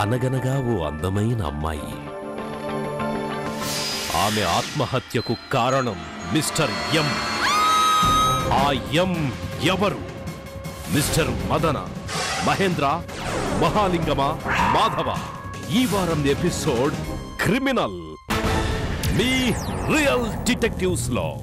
అనగనగా ఓ అందమైన అమ్మాయి. ఆమె ఆత్మహత్యకు కారణం మిస్టర్ ఎం. ఆ ఎం ఎవరు? మిస్టర్ మదన మహేంద్ర మహాలింగమ మాధవ. ఈ వారం ఎపిసోడ్ క్రిమినల్. మీ రియల్ డిటెక్టివ్స్లో.